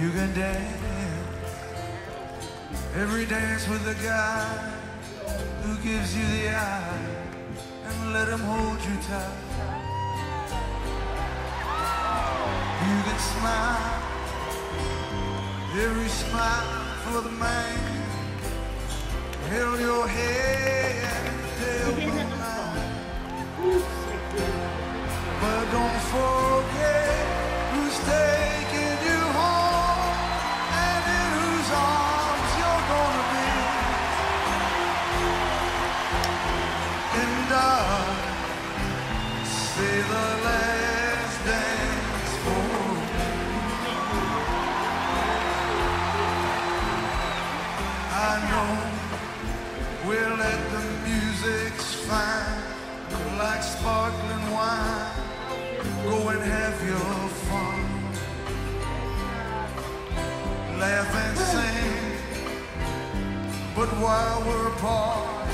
you can dance? Every dance with the guy who gives you the eye and let him hold you tight. You can smile every smile for the man held your head held. But don't forget who's taking you home and in whose arms you're gonna be. And darling, say the have your fun. Laugh and sing. But while we're apart,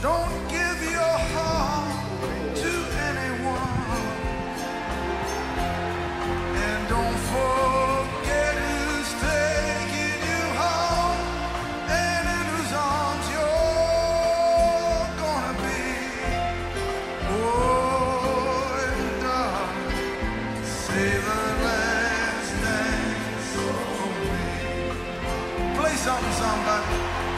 don't give somebody.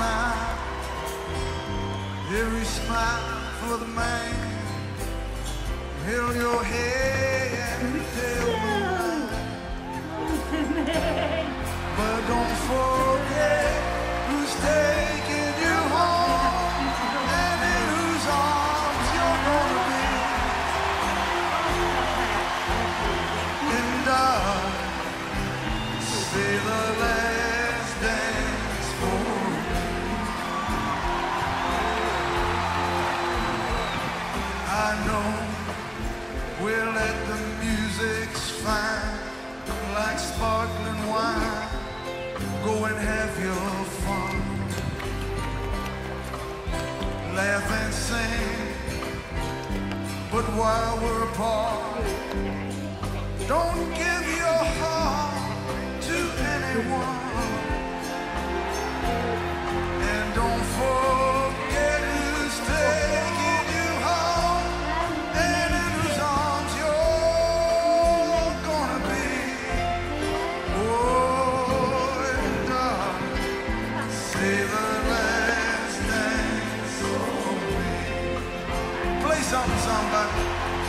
smile. Every smile for the man. Held your head we'll let the music's fine, like sparkling wine. Go and have your fun. Laugh and sing. But while we're apart, don't give something, somebody.